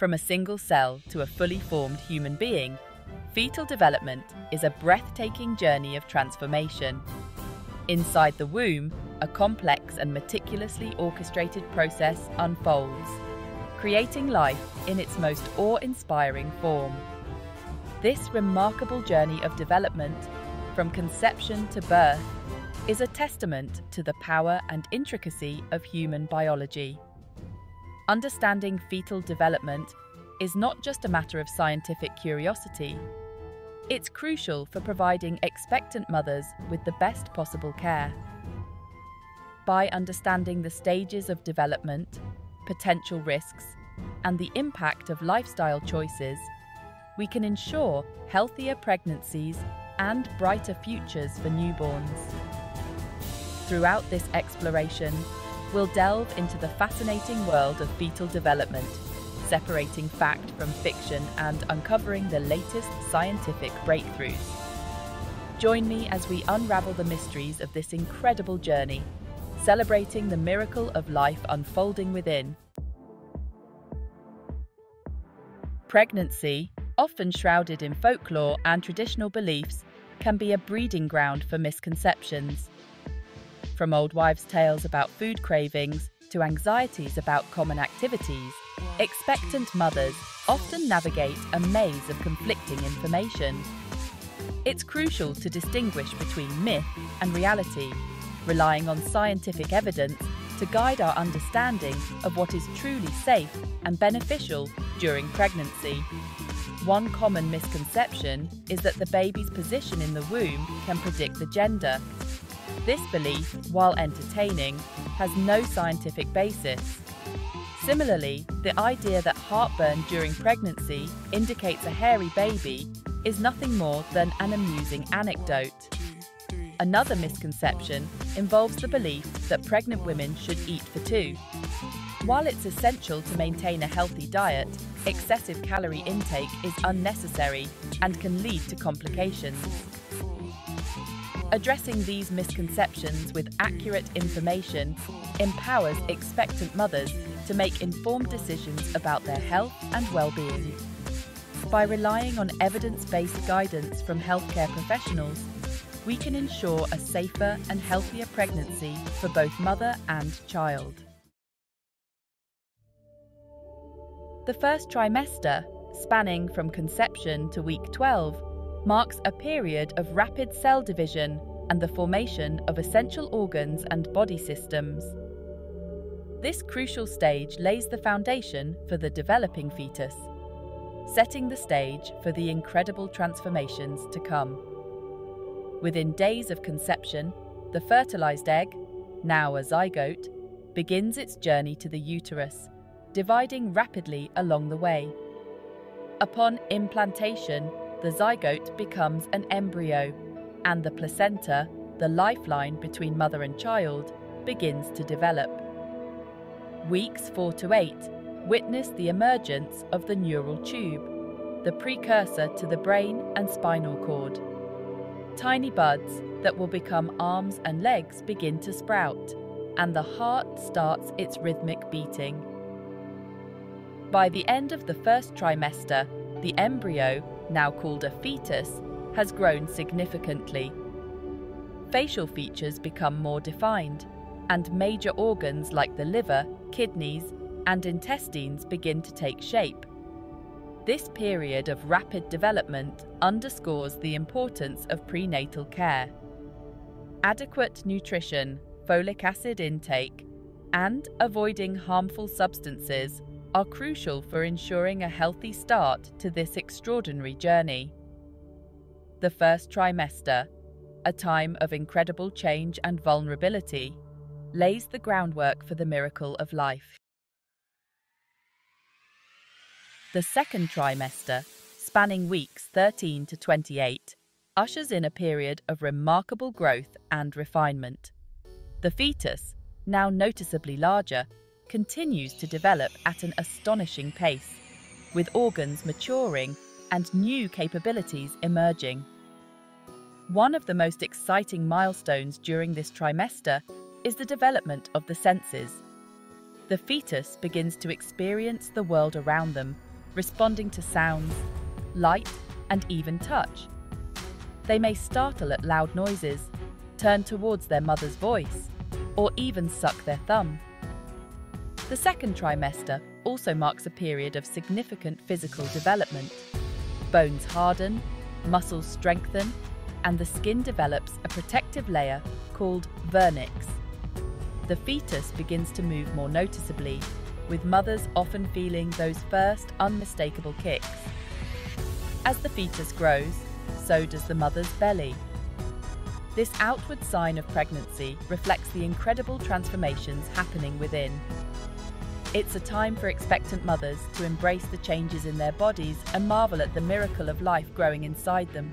From a single cell to a fully formed human being, fetal development is a breathtaking journey of transformation. Inside the womb, a complex and meticulously orchestrated process unfolds, creating life in its most awe inspiring form. This remarkable journey of development, from conception to birth, is a testament to the power and intricacy of human biology. Understanding fetal development is not just a matter of scientific curiosity, it's crucial for providing expectant mothers with the best possible care. By understanding the stages of development, potential risks, and the impact of lifestyle choices, we can ensure healthier pregnancies and brighter futures for newborns. Throughout this exploration, we'll delve into the fascinating world of fetal development, separating fact from fiction and uncovering the latest scientific breakthroughs. Join me as we unravel the mysteries of this incredible journey, celebrating the miracle of life unfolding within. Pregnancy, often shrouded in folklore and traditional beliefs, can be a breeding ground for misconceptions. From old wives' tales about food cravings to anxieties about common activities, expectant mothers often navigate a maze of conflicting information. It's crucial to distinguish between myth and reality, relying on scientific evidence to guide our understanding of what is truly safe and beneficial during pregnancy. One common misconception is that the baby's position in the womb can predict the gender, this belief, while entertaining, has no scientific basis. Similarly, the idea that heartburn during pregnancy indicates a hairy baby is nothing more than an amusing anecdote. Another misconception involves the belief that pregnant women should eat for two. While it's essential to maintain a healthy diet, excessive calorie intake is unnecessary and can lead to complications. Addressing these misconceptions with accurate information empowers expectant mothers to make informed decisions about their health and well-being. By relying on evidence-based guidance from healthcare professionals, we can ensure a safer and healthier pregnancy for both mother and child. The first trimester, spanning from conception to week 12, marks a period of rapid cell division and the formation of essential organs and body systems. This crucial stage lays the foundation for the developing fetus, setting the stage for the incredible transformations to come. Within days of conception, the fertilized egg, now a zygote, begins its journey to the uterus, dividing rapidly along the way. Upon implantation, the zygote becomes an embryo, and the placenta, the lifeline between mother and child, begins to develop. Weeks 4 to 8 witness the emergence of the neural tube, the precursor to the brain and spinal cord. Tiny buds that will become arms and legs begin to sprout, and the heart starts its rhythmic beating. By the end of the first trimester, the embryo now called a fetus, has grown significantly. Facial features become more defined, and major organs like the liver, kidneys, and intestines begin to take shape. This period of rapid development underscores the importance of prenatal care. Adequate nutrition, folic acid intake, and avoiding harmful substances are crucial for ensuring a healthy start to this extraordinary journey. The first trimester, a time of incredible change and vulnerability, lays the groundwork for the miracle of life. The second trimester, spanning weeks 13 to 28, ushers in a period of remarkable growth and refinement. The fetus, now noticeably larger, continues to develop at an astonishing pace, with organs maturing and new capabilities emerging. One of the most exciting milestones during this trimester is the development of the senses. The fetus begins to experience the world around them responding to sounds, light, and even touch. They may startle at loud noises, turn towards their mother's voice, or even suck their thumb. The second trimester also marks a period of significant physical development. Bones harden, muscles strengthen, and the skin develops a protective layer called vernix. The fetus begins to move more noticeably, with mothers often feeling those first unmistakable kicks. As the fetus grows, so does the mother's belly. This outward sign of pregnancy reflects the incredible transformations happening within. It's a time for expectant mothers to embrace the changes in their bodies and marvel at the miracle of life growing inside them.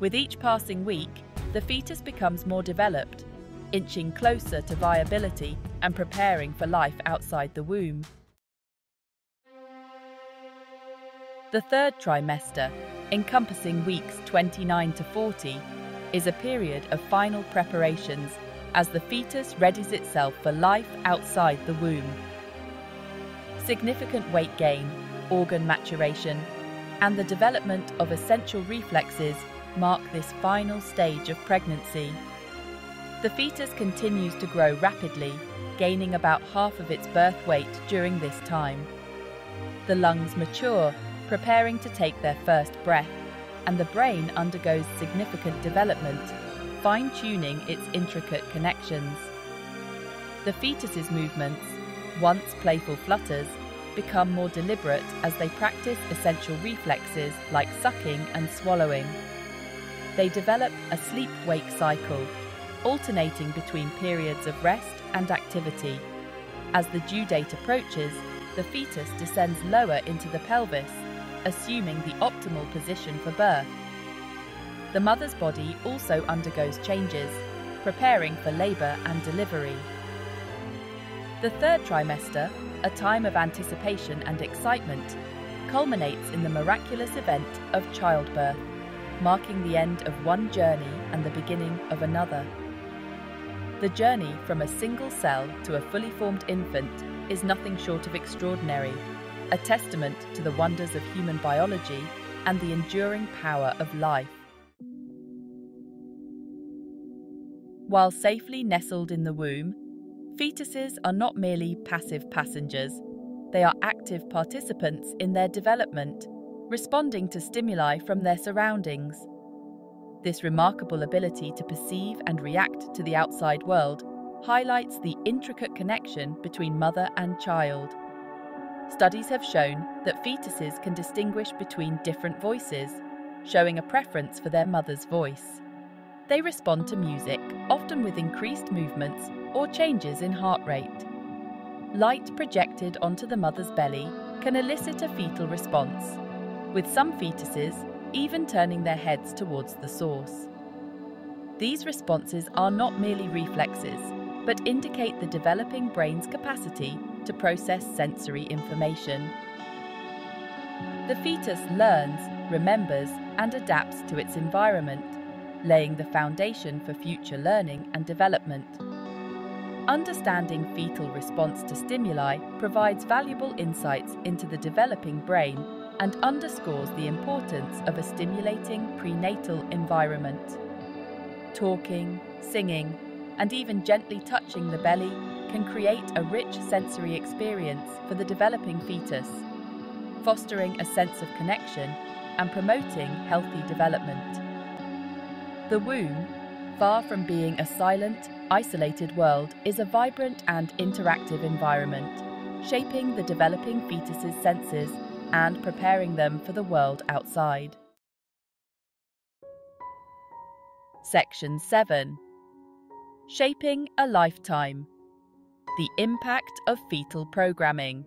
With each passing week, the fetus becomes more developed, inching closer to viability and preparing for life outside the womb. The third trimester, encompassing weeks 29 to 40, is a period of final preparations as the fetus readies itself for life outside the womb. Significant weight gain, organ maturation, and the development of essential reflexes mark this final stage of pregnancy. The fetus continues to grow rapidly, gaining about half of its birth weight during this time. The lungs mature preparing to take their first breath, and the brain undergoes significant development, fine tuning its intricate connections. The fetus's movements, once playful flutters, become more deliberate as they practice essential reflexes like sucking and swallowing. They develop a sleep wake cycle, alternating between periods of rest and activity. As the due date approaches, the fetus descends lower into the pelvis assuming the optimal position for birth. The mother's body also undergoes changes, preparing for labour and delivery. The third trimester, a time of anticipation and excitement, culminates in the miraculous event of childbirth, marking the end of one journey and the beginning of another. The journey from a single cell to a fully formed infant is nothing short of extraordinary a testament to the wonders of human biology and the enduring power of life. While safely nestled in the womb, fetuses are not merely passive passengers, they are active participants in their development, responding to stimuli from their surroundings. This remarkable ability to perceive and react to the outside world highlights the intricate connection between mother and child. Studies have shown that fetuses can distinguish between different voices, showing a preference for their mother's voice. They respond to music, often with increased movements or changes in heart rate. Light projected onto the mother's belly can elicit a fetal response, with some fetuses even turning their heads towards the source. These responses are not merely reflexes, but indicate the developing brain's capacity to process sensory information. The fetus learns, remembers, and adapts to its environment, laying the foundation for future learning and development. Understanding fetal response to stimuli provides valuable insights into the developing brain and underscores the importance of a stimulating prenatal environment. Talking, singing, and even gently touching the belly can create a rich sensory experience for the developing fetus, fostering a sense of connection and promoting healthy development. The womb, far from being a silent, isolated world, is a vibrant and interactive environment, shaping the developing fetus's senses and preparing them for the world outside. Section 7 Shaping a Lifetime the impact of fetal programming.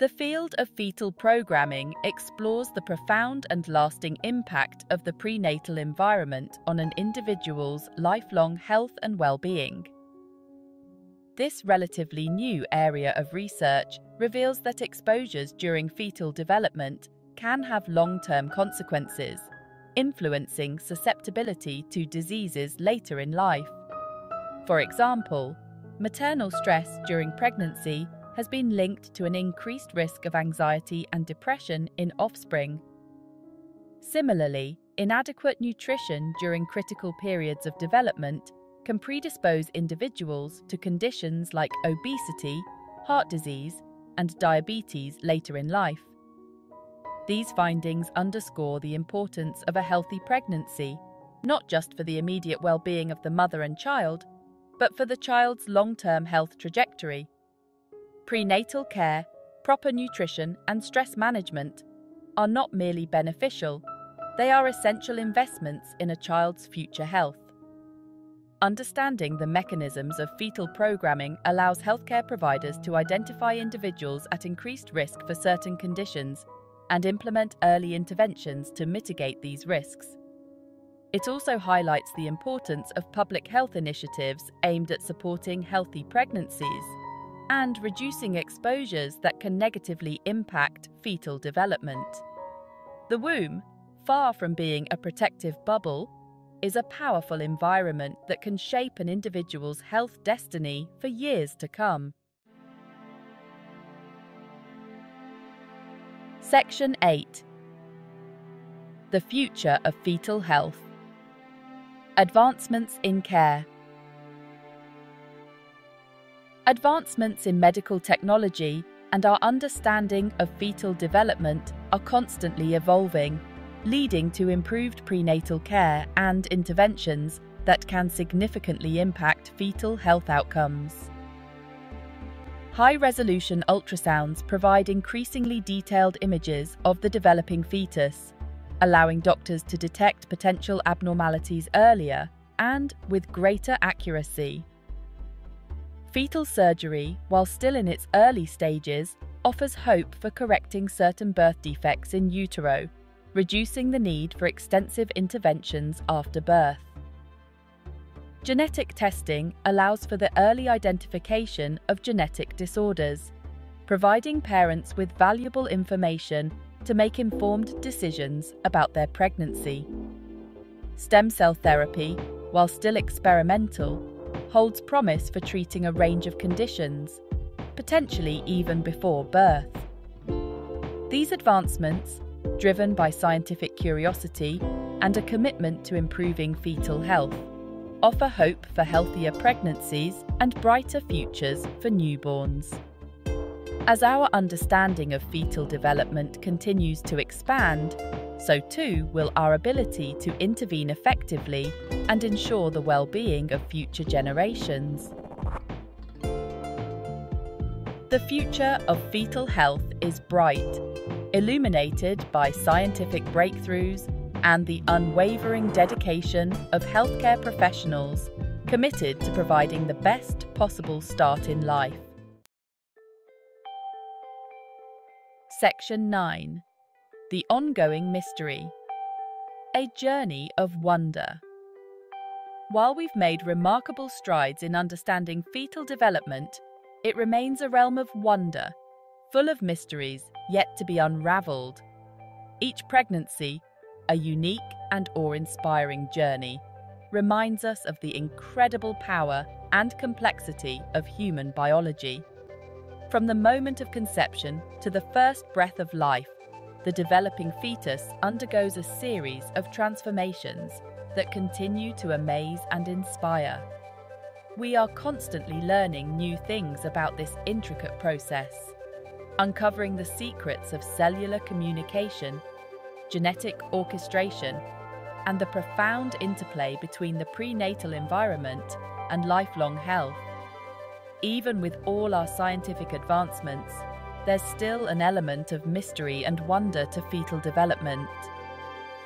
The field of fetal programming explores the profound and lasting impact of the prenatal environment on an individual's lifelong health and well-being. This relatively new area of research reveals that exposures during fetal development can have long-term consequences, influencing susceptibility to diseases later in life. For example, maternal stress during pregnancy has been linked to an increased risk of anxiety and depression in offspring. Similarly, inadequate nutrition during critical periods of development can predispose individuals to conditions like obesity, heart disease, and diabetes later in life. These findings underscore the importance of a healthy pregnancy, not just for the immediate well-being of the mother and child, but for the child's long-term health trajectory. Prenatal care, proper nutrition, and stress management are not merely beneficial, they are essential investments in a child's future health. Understanding the mechanisms of fetal programming allows healthcare providers to identify individuals at increased risk for certain conditions and implement early interventions to mitigate these risks. It also highlights the importance of public health initiatives aimed at supporting healthy pregnancies and reducing exposures that can negatively impact fetal development. The womb, far from being a protective bubble, is a powerful environment that can shape an individual's health destiny for years to come. Section 8 The Future of Fetal Health Advancements in Care Advancements in medical technology and our understanding of fetal development are constantly evolving, leading to improved prenatal care and interventions that can significantly impact fetal health outcomes. High resolution ultrasounds provide increasingly detailed images of the developing fetus, allowing doctors to detect potential abnormalities earlier and with greater accuracy. Fetal surgery, while still in its early stages, offers hope for correcting certain birth defects in utero, reducing the need for extensive interventions after birth. Genetic testing allows for the early identification of genetic disorders, providing parents with valuable information to make informed decisions about their pregnancy. Stem cell therapy, while still experimental, holds promise for treating a range of conditions, potentially even before birth. These advancements, driven by scientific curiosity and a commitment to improving fetal health, offer hope for healthier pregnancies and brighter futures for newborns. As our understanding of fetal development continues to expand, so too will our ability to intervene effectively and ensure the well-being of future generations. The future of fetal health is bright, illuminated by scientific breakthroughs and the unwavering dedication of healthcare professionals committed to providing the best possible start in life. Section 9 The Ongoing Mystery A Journey of Wonder. While we've made remarkable strides in understanding fetal development, it remains a realm of wonder, full of mysteries yet to be unravelled. Each pregnancy, a unique and awe inspiring journey, reminds us of the incredible power and complexity of human biology. From the moment of conception to the first breath of life, the developing fetus undergoes a series of transformations that continue to amaze and inspire. We are constantly learning new things about this intricate process, uncovering the secrets of cellular communication genetic orchestration, and the profound interplay between the prenatal environment and lifelong health. Even with all our scientific advancements, there's still an element of mystery and wonder to fetal development.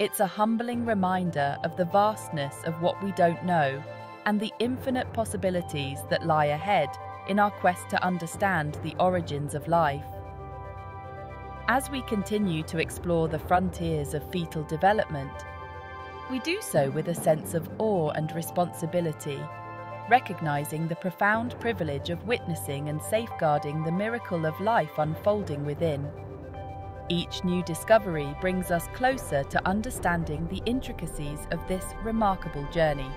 It's a humbling reminder of the vastness of what we don't know and the infinite possibilities that lie ahead in our quest to understand the origins of life. As we continue to explore the frontiers of fetal development, we do so with a sense of awe and responsibility, recognizing the profound privilege of witnessing and safeguarding the miracle of life unfolding within. Each new discovery brings us closer to understanding the intricacies of this remarkable journey,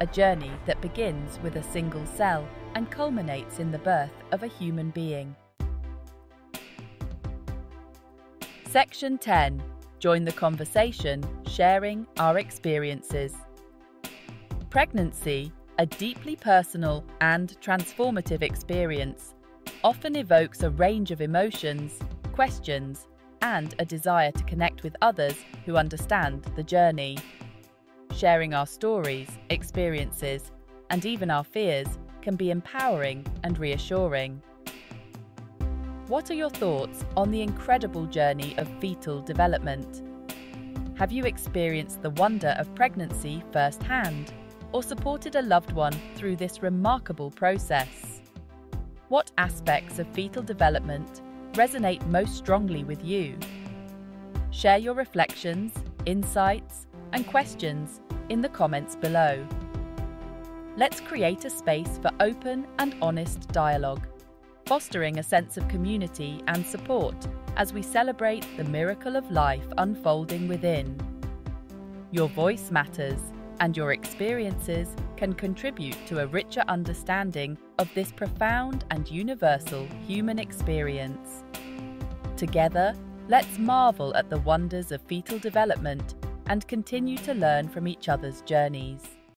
a journey that begins with a single cell and culminates in the birth of a human being. Section 10. Join the conversation, sharing our experiences. Pregnancy, a deeply personal and transformative experience, often evokes a range of emotions, questions, and a desire to connect with others who understand the journey. Sharing our stories, experiences, and even our fears can be empowering and reassuring. What are your thoughts on the incredible journey of fetal development? Have you experienced the wonder of pregnancy firsthand or supported a loved one through this remarkable process? What aspects of fetal development resonate most strongly with you? Share your reflections, insights, and questions in the comments below. Let's create a space for open and honest dialogue fostering a sense of community and support as we celebrate the miracle of life unfolding within. Your voice matters, and your experiences can contribute to a richer understanding of this profound and universal human experience. Together, let's marvel at the wonders of fetal development and continue to learn from each other's journeys.